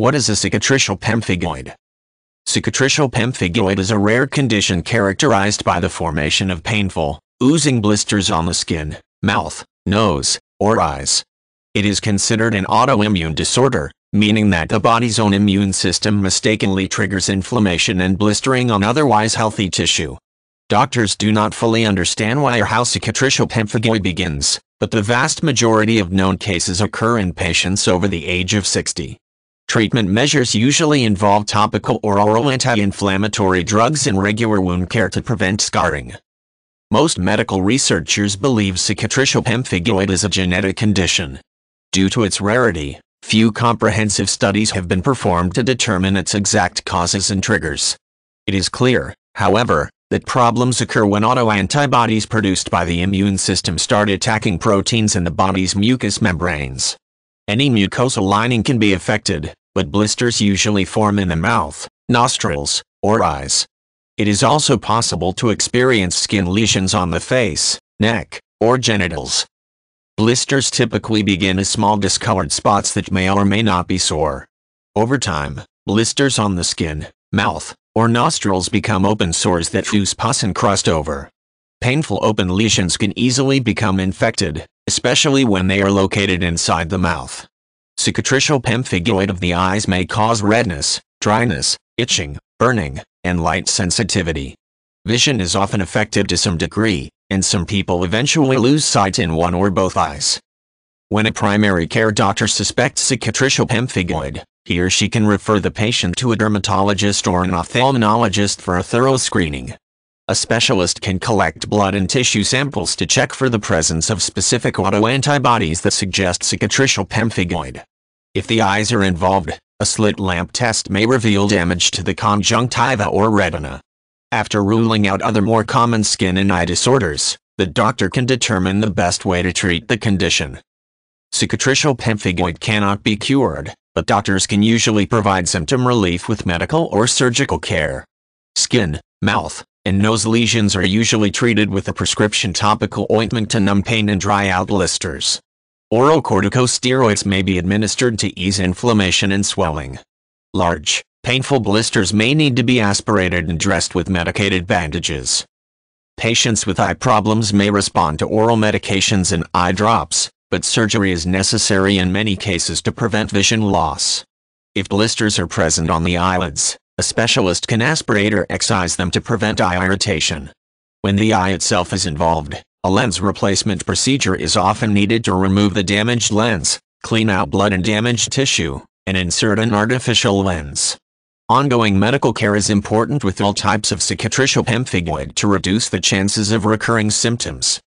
What is a cicatricial pemphigoid? Cicatricial pemphigoid is a rare condition characterized by the formation of painful, oozing blisters on the skin, mouth, nose, or eyes. It is considered an autoimmune disorder, meaning that the body's own immune system mistakenly triggers inflammation and blistering on otherwise healthy tissue. Doctors do not fully understand why or how cicatricial pemphigoid begins, but the vast majority of known cases occur in patients over the age of 60. Treatment measures usually involve topical or oral anti-inflammatory drugs and regular wound care to prevent scarring. Most medical researchers believe cicatricial pemphigoid is a genetic condition. Due to its rarity, few comprehensive studies have been performed to determine its exact causes and triggers. It is clear, however, that problems occur when autoantibodies produced by the immune system start attacking proteins in the body's mucous membranes. Any mucosal lining can be affected, but blisters usually form in the mouth, nostrils, or eyes. It is also possible to experience skin lesions on the face, neck, or genitals. Blisters typically begin as small discolored spots that may or may not be sore. Over time, blisters on the skin, mouth, or nostrils become open sores that fuse pus and crust over. Painful open lesions can easily become infected, especially when they are located inside the mouth. Cicatricial pemphigoid of the eyes may cause redness, dryness, itching, burning, and light sensitivity. Vision is often affected to some degree, and some people eventually lose sight in one or both eyes. When a primary care doctor suspects cicatricial pemphigoid, he or she can refer the patient to a dermatologist or an ophthalmologist for a thorough screening. A specialist can collect blood and tissue samples to check for the presence of specific autoantibodies that suggest cicatricial pemphigoid. If the eyes are involved, a slit lamp test may reveal damage to the conjunctiva or retina. After ruling out other more common skin and eye disorders, the doctor can determine the best way to treat the condition. Cicatricial pemphigoid cannot be cured, but doctors can usually provide symptom relief with medical or surgical care. Skin, mouth, and nose lesions are usually treated with a prescription topical ointment to numb pain and dry out blisters. Oral corticosteroids may be administered to ease inflammation and swelling. Large, painful blisters may need to be aspirated and dressed with medicated bandages. Patients with eye problems may respond to oral medications and eye drops, but surgery is necessary in many cases to prevent vision loss. If blisters are present on the eyelids, a specialist can aspirate or excise them to prevent eye irritation. When the eye itself is involved, a lens replacement procedure is often needed to remove the damaged lens, clean out blood and damaged tissue, and insert an artificial lens. Ongoing medical care is important with all types of cicatricial pemphigoid to reduce the chances of recurring symptoms.